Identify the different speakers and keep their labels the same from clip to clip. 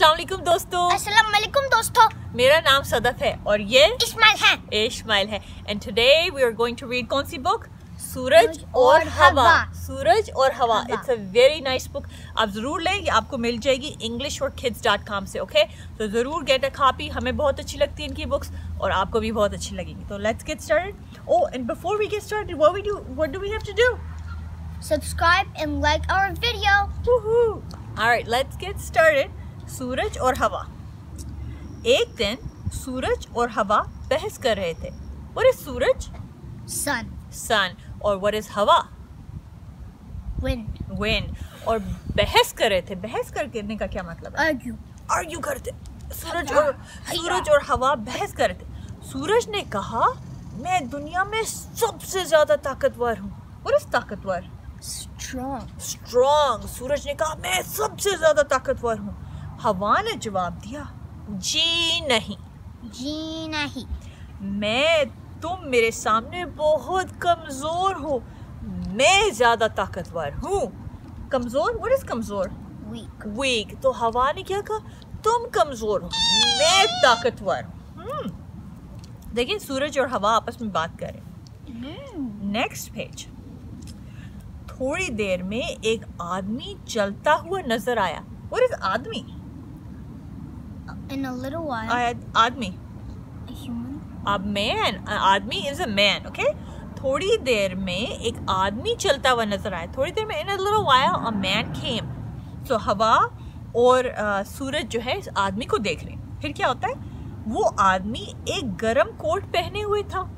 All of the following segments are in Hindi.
Speaker 1: वालेकुम दोस्तों।
Speaker 2: वालेकुम दोस्तों।
Speaker 1: मेरा नाम सदफ है और ये
Speaker 2: इस्माइल है।
Speaker 1: इस्माइल है। And today we are going to read कौन सी बुक सूरज और हवा। सूरज और हवा। It's a very nice book आप ज़रूर लें आपको मिल जाएगी इंग्लिश और किड्स डॉट कॉम से ओके तो ज़रूर गेट अ कॉपी हमें बहुत अच्छी लगती है इनकी बुक्स और आपको भी बहुत अच्छी लगेगी। तो let's get started oh and before we get started what we do what do we have to do
Speaker 2: subscribe and like our video
Speaker 1: alright let's get started सूरज और हवा एक दिन सूरज और हवा बहस कर रहे थे। और इज़ सूरज?
Speaker 2: सन
Speaker 1: सन और what इज़ हवा?
Speaker 2: विंड
Speaker 1: विंड और बहस कर रहे थे। बहस करने का क्या मतलब है?
Speaker 2: आर्ग्यू
Speaker 1: आर्ग्यू करते। सूरज और सूरज और हवा बहस कर रहे थे। सूरज ने कहा मैं दुनिया में सबसे ज़्यादा ताकतवर हूँ। और इस ताकतवर?
Speaker 2: स्ट्रॉन्ग
Speaker 1: स्ट्रॉन्ग सूरज ने कहा मैं सबसे ज़्यादा ताकतवर हूँ. हवा ने जवाब दिया जी नहीं.
Speaker 2: जी नहीं.
Speaker 1: मैं तुम मेरे सामने बहुत कमज़ोर हो। मैं ज़्यादा ताकतवर हूँ. कमज़ोर? व्हाट इज़ कमज़ोर?
Speaker 2: वीक
Speaker 1: वीक तो हवा ने क्या कहा? तुम कमज़ोर हो। मैं ताकतवर हूँ. हम्म। देखिए सूरज और हवा आपस में बात करें। नेक्स्ट पेज थोड़ी देर में एक आदमी चलता हुआ नज़र आया। और इस आदमी?
Speaker 2: In a little while
Speaker 1: आदमी।
Speaker 2: a human?
Speaker 1: A man आदमी इज़ अ मैन ओके थोड़ी देर में एक आदमी चलता हुआ नज़र आया। थोड़ी देर में इन little while a man came so हवा और सूरज जो है इस आदमी को देख रहे हैं। फिर क्या होता है? वो आदमी एक गरम कोट पहने हुए था।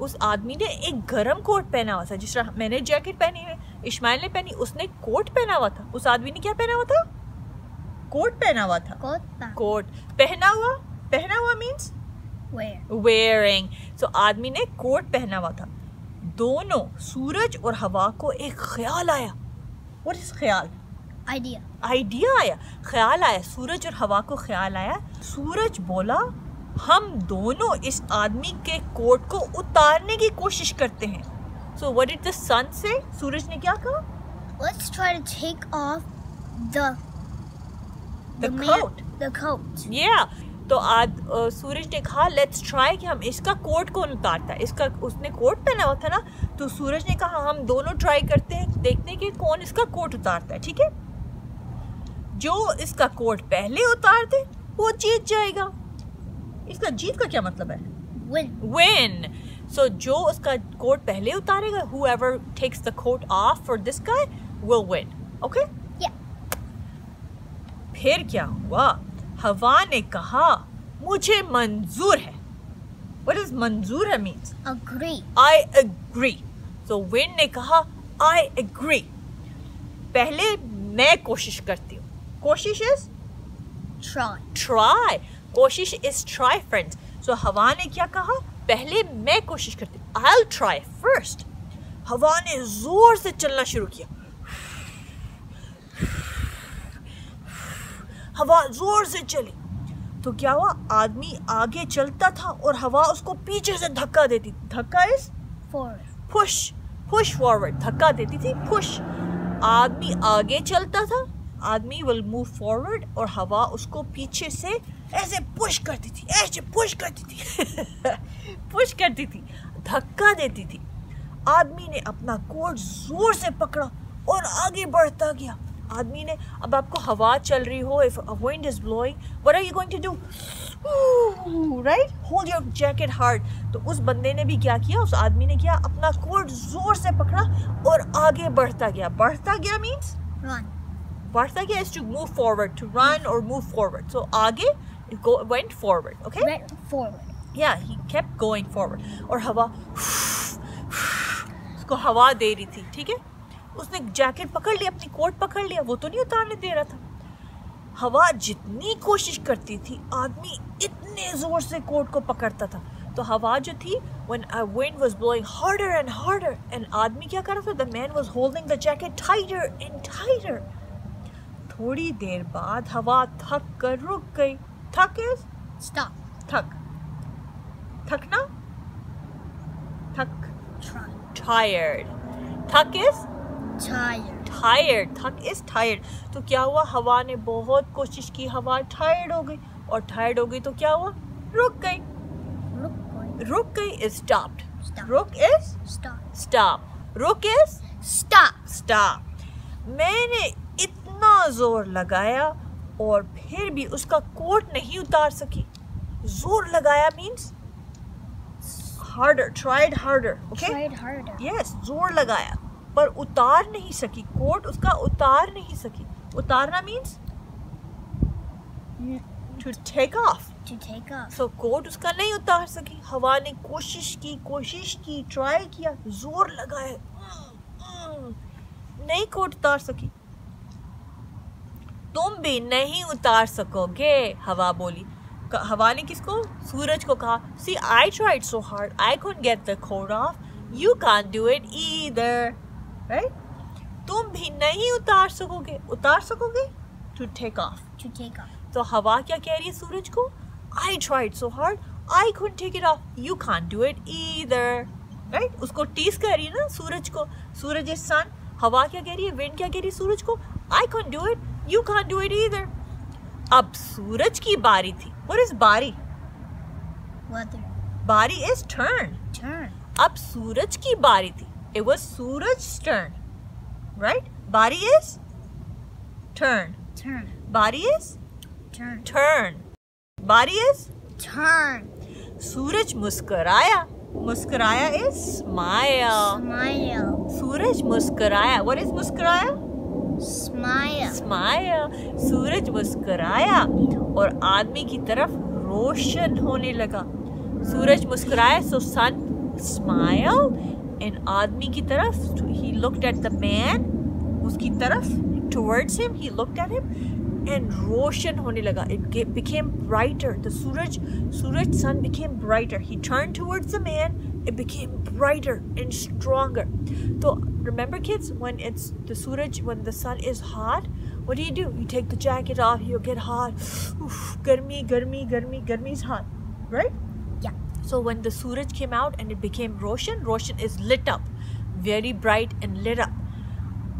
Speaker 1: उस आदमी ने एक गरम कोट पहना हुआ था जिस तरह मैंने जैकेट पहनी है इस्माइल ने पहनी उसने कोट पहना हुआ था। उस आदमी ने क्या पहना हुआ था? कोट पहना हुआ था।
Speaker 2: कोता
Speaker 1: कोट। पहना हुआ? पहना हुआ मीन्स wearing so आदमी ने कोट पहना हुआ था। दोनों सूरज और हवा को एक ख्याल आया। और is ख्याल?
Speaker 2: आइडिया
Speaker 1: आइडिया आया। ख्याल आया। सूरज और हवा को ख्याल आया। सूरज बोला हम दोनों इस आदमी के कोट को उतारने की कोशिश करते हैं। So what did the sun say सूरज ने क्या कहा
Speaker 2: let's try to take off the
Speaker 1: The
Speaker 2: man-
Speaker 1: coat.
Speaker 2: the coat.
Speaker 1: या तो आज सूरज ने कहा लेट्स ट्राई कि हम इसका कोट कौन उतारता है? इसका उसने कोट पहना हुआ था ना? तो सूरज ने कहा हम दोनों ट्राई करते हैं देखते हैं कि कौन इसका कोट उतारता है ठीक है? जो इसका कोट पहले उतार दे वो जीत जाएगा। इसका जीत का क्या मतलब है?
Speaker 2: Win.
Speaker 1: Win. सो so, जो उसका कोट पहले उतारेगा whoever takes the coat off for this guy will win okay फिर क्या हुआ? हवा ने कहा मुझे मंजूर है. What is मंजूर है means?
Speaker 2: Agree.
Speaker 1: I agree. So wind ने कहा I agree. पहले मैं कोशिश करती हूँ। कोशिश इज़
Speaker 2: ट्राई
Speaker 1: ट्राई कोशिश इज़ ट्राई फ्रेंड्स सो हवा ने क्या कहा? पहले मैं कोशिश करती I'll try first. हवा ने ज़ोर से चलना शुरू किया। हवा ज़ोर से चली। तो क्या हुआ? आदमी आगे चलता था और हवा उसको पीछे से धक्का देती धक्का इस पुश पुश फॉरवर्ड धक्का देती थी पुश आदमी आगे चलता था। आदमी विल मूव फॉरवर्ड और हवा उसको पीछे से ऐसे पुश करती थी ऐसे पुश करती थी। पुश करती थी धक्का देती थी। आदमी ने अपना कोट ज़ोर से पकड़ा और आगे बढ़ता गया। आदमी ने अब आपको हवा चल रही हो if wind is blowing what are you going to do? Right hold your jacket hard तो उस बंदे ने भी क्या किया उस आदमी ने किया अपना कोट ज़ोर से पकड़ा और आगे बढ़ता गया। बढ़ता गया मीन्स
Speaker 2: run.
Speaker 1: बढ़ता गया is to move forward to run or move forward so आगे go went forward okay
Speaker 2: went forward
Speaker 1: yeah he kept going forward और हवा उसको हवा दे रही थी ठीक है उसने जैकेट पकड़ लिया अपनी कोट पकड़ लिया वो तो नहीं उतारने दे रहा था हवा जितनी कोशिश करती थी आदमी इतने ज़ोर से कोट को पकड़ता था तो हवा जो थी when a wind was blowing harder and harder and आदमी क्या कर रहा था the man was holding the jacket tighter and tighter थोड़ी देर बाद हवा थक कर रुक गई थक is?
Speaker 2: Stop.
Speaker 1: थक थकना थक
Speaker 2: try.
Speaker 1: Tired. थक is?
Speaker 2: Tired.
Speaker 1: टायर्ड थक इज़ टायर्ड तो क्या हुआ? हवा ने बहुत कोशिश की। हवा टायर्ड हो गई। और टायर्ड हो गई तो क्या हुआ? रुक गई।
Speaker 2: Look boy.
Speaker 1: रुक गई इज़ स्टॉप्ड
Speaker 2: Stop.
Speaker 1: रुक इज़
Speaker 2: Stop.
Speaker 1: स्टॉप रुक इज़
Speaker 2: Stop.
Speaker 1: स्टॉप मैंने इतना ज़ोर लगाया और फिर भी उसका कोट नहीं उतार सकी। ज़ोर लगाया means harder
Speaker 2: tried harder
Speaker 1: okay yes ज़ोर लगाया पर उतार नहीं सकी। कोट उसका उतार नहीं सकी। उतारना
Speaker 2: N-
Speaker 1: to take off
Speaker 2: to take off.
Speaker 1: So coat उसका नहीं उतार सकी। हवा ने कोशिश की कोशिश की ट्राई किया ज़ोर लगाया। नहीं कोट उतार सकी। तुम भी नहीं उतार सकोगे। हवा बोली। हवा ने किसको? सूरज को कहा। See I tried so hard I could get the coat off you can do it either right तुम भी नहीं उतार सकोगे। उतार सकोगे? To take off
Speaker 2: To take off.
Speaker 1: तो हवा क्या कह रही है सूरज को? I tried so hard I could take it off you can do it either right उसको टीस कर रही है ना सूरज को। सूरज इज़ सन हवा क्या कह रही है? विंड क्या कह रही है सूरज को? I can do it you can do it either अब सूरज की बारी थी और इस बारी
Speaker 2: Weather.
Speaker 1: बारी इज़ टर्न
Speaker 2: Turn.
Speaker 1: अब सूरज की बारी थी it was Suraj turn right बारी इज़ टर्न
Speaker 2: Turn.
Speaker 1: बारी इज़
Speaker 2: Turn.
Speaker 1: टर्न बारी इज़
Speaker 2: Turn.
Speaker 1: सूरज मुस्कुराया मुस्कुराया इज़ स्माइल
Speaker 2: Smile.
Speaker 1: सूरज मुस्कुराया व्हाट इज़ मुस्कुराया. स्माइल सूरज मुस्कुराया और आदमी की तरफ़ रोशन होने लगा सूरज मुस्कुराया सो सन स्माइल एंड आदमी की तरफ़ ही लुक्ड एट द मैन उसकी तरफ़ towards him he looked at him and रोशन होने लगा ge- became brighter the Suraj Suraj sun became brighter he turned towards the man it became brighter and stronger so remember kids when it's the suraj when the sun is hot what do you do you take the jacket off you get hot Oof, garmi garmi garmi garmi is hot right
Speaker 2: Yeah.
Speaker 1: so when the suraj came out and it became roshan roshan is lit up very bright and lit up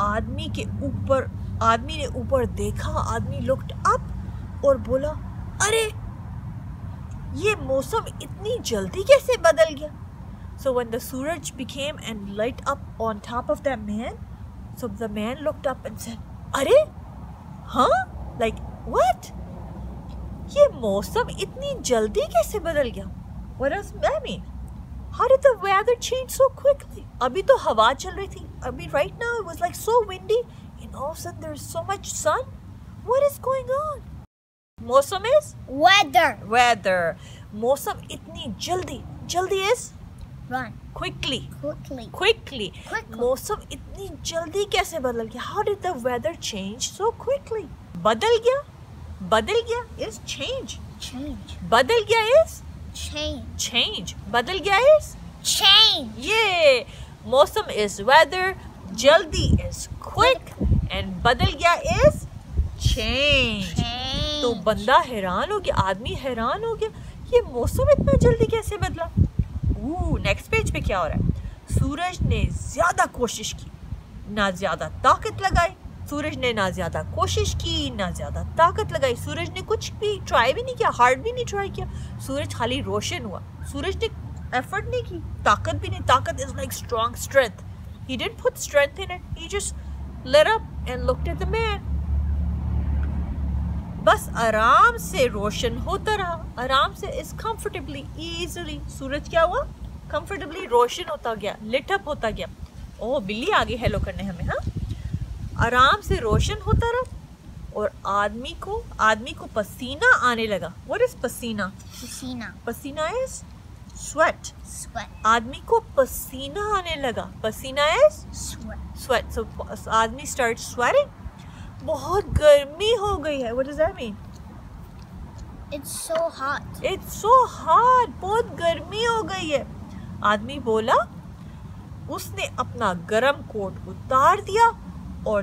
Speaker 1: आदमी के ऊपर आदमी ने ऊपर देखा आदमी लुक्ड अप और बोला अरे ये मौसम इतनी जल्दी कैसे बदल गया So when the suraj became and light up on top of that man so the man looked up and said अरे हाँ like what ये मौसम इतनी जल्दी कैसे बदल गया what does that mean how did the weather change so quickly अभी तो हवा चल रही थी अभी right now it was like so windy and all of a sudden there's so much sun what is going on मौसम is
Speaker 2: Weather.
Speaker 1: weather मौसम इतनी जल्दी जल्दी is
Speaker 2: Run.
Speaker 1: quickly
Speaker 2: Quickly.
Speaker 1: quickly. मौसम इतनी जल्दी कैसे बदल गया how did the weather change so quickly बदल गया बदल गया is change
Speaker 2: Change.
Speaker 1: बदल गया is
Speaker 2: Change.
Speaker 1: change बदल गया is
Speaker 2: Change.
Speaker 1: ये मौसम is weather जल्दी is quick and बदल गया is change
Speaker 2: Change.
Speaker 1: तो बंदा हैरान हो गया आदमी हैरान हो गया ये मौसम इतना जल्दी कैसे बदला नेक्स्ट पेज पे क्या हो रहा है? सूरज ने ज़्यादा कोशिश की, ना ज़्यादा ताकत लगाई। सूरज ने ना ज़्यादा कोशिश की, ना ज़्यादा ताकत लगाई। सूरज ने कुछ भी ट्राई भी नहीं किया हार्ड भी नहीं ट्राई किया। सूरज खाली रोशन हुआ। सूरज ने एफर्ट नहीं की, ताकत भी नहीं। ताकत is like strong strength he didn't put strength in it. He just lit up and looked at the man. बस आराम से रोशन होता रहा आराम से इस कंफर्टेबली इजीली सूरज क्या हुआ? कंफर्टेबली रोशन होता गया लिट अप होता गया। ओ बिल्ली आ गई हेलो करने हमें हाँ? आराम से रोशन होता रहा और आदमी को आदमी को पसीना आने लगा। व्हाट इज़ पसीना?
Speaker 2: Casino.
Speaker 1: पसीना इज़ स्वेट
Speaker 2: Sweat.
Speaker 1: आदमी को पसीना आने लगा। पसीना इज़
Speaker 2: Sweat.
Speaker 1: sweat so आदमी start sweating बहुत गर्मी हो गई है। What does mean
Speaker 2: it's so hot
Speaker 1: it's so hot बहुत गर्मी हो गई है। आदमी बोला उसने अपना गर्म कोट उतार दिया और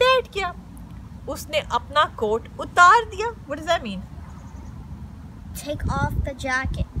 Speaker 1: बैठ गया। उसने अपना कोट उतार दिया। What does mean
Speaker 2: take off the jacket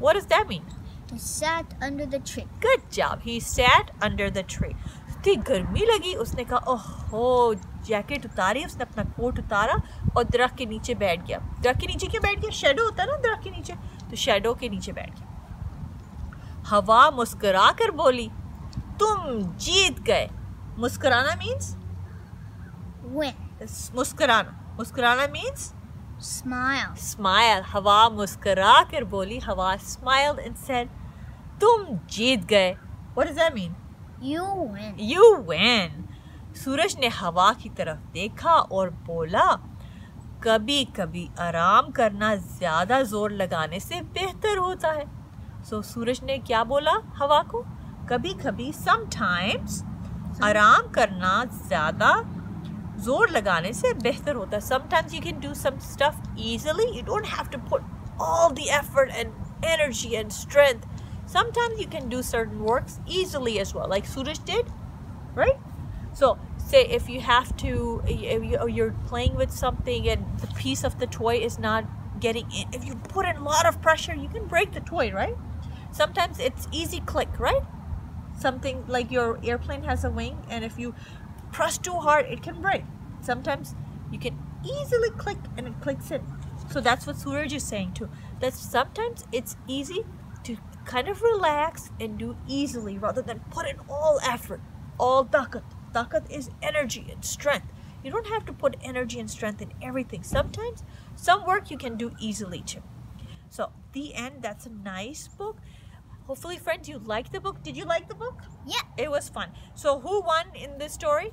Speaker 1: What does mean
Speaker 2: He sat under the tree.
Speaker 1: Good job. He sat under the tree. इतनी गर्मी लगी उसने कहा ओहो जैकेट उतारी उसने अपना कोट उतारा और दरख्त के नीचे बैठ गया दरख्त के नीचे क्यों बैठ गया शेडो होता है ना दरख्त के नीचे तो शेडो के नीचे बैठ गया हवा मुस्कुरा कर बोली तुम जीत गए मुस्कुराना मीन्स. मुस्कुराना मुस्कुराना मीन्स
Speaker 2: Smile.
Speaker 1: स्माइल हवा मुस्कुरा कर बोली हवा स्माइल्ड एंड सेड तुम जीत गए. What does that mean
Speaker 2: You win.
Speaker 1: You win सूरज ने हवा की तरफ़ देखा और बोला कभी कभी आराम करना ज़्यादा ज़ोर लगाने से बेहतर होता है। सो so, सूरज ने क्या बोला हवा को? कभी कभी समटाइम्स आराम करना ज़्यादा जोर लगाने से बेहतर होता है sometimes you can do some stuff easily you don't have to put all the effort and energy and strength sometimes you can do certain works easily as well like suraj did right so say if you have to if you, or you're playing with something and the piece of the toy is not getting in if you put in a lot of pressure you can break the toy right sometimes it's easy click right something like your airplane has a wing and if you press too hard it can break. Sometimes you can easily click and it clicks in. So that's what suraj is saying too that sometimes it's easy to kind of relax and do easily rather than put in all effort all takat. Takat is energy and strength. You don't have to put energy and strength in everything. Sometimes some work you can do easily too. So the end. That's a nice book. Hopefully friends you like the book. Did you like the book?
Speaker 2: Yeah.
Speaker 1: it was fun. So who won in this story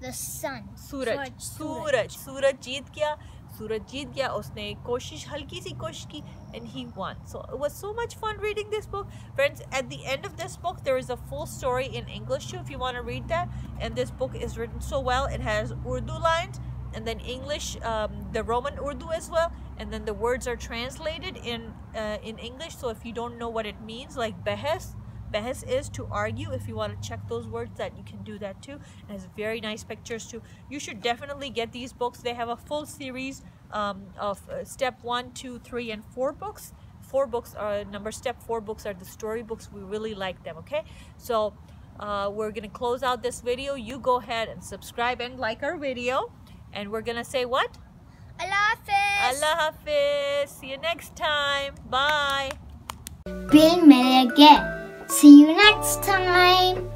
Speaker 2: The sun.
Speaker 1: Suraj Suraj Suraj जीत गया सूरज जीत गया उसने कोशिश हल्की सी कोशिश की and he won so it was so much fun reading this book friends at the end of this book there is a full story in english too if you want to read that and this book is written so well it has urdu lines and then english um, the roman urdu as well and then the words are translated in uh, in english so if you don't know what it means like behes Behas is to argue. If you want to check those words, that you can do that too. It has very nice pictures too. You should definitely get these books. They have a full series um, of uh, step one, two, three, and four books. Four books are number step four books are the story books. We really like them. Okay, so uh, we're gonna close out this video. You go ahead and subscribe and like our video, and we're gonna say what?
Speaker 2: Allah Hafiz.
Speaker 1: Allah Hafiz. See you next time. Bye.
Speaker 2: Bill Milligan. See you next time.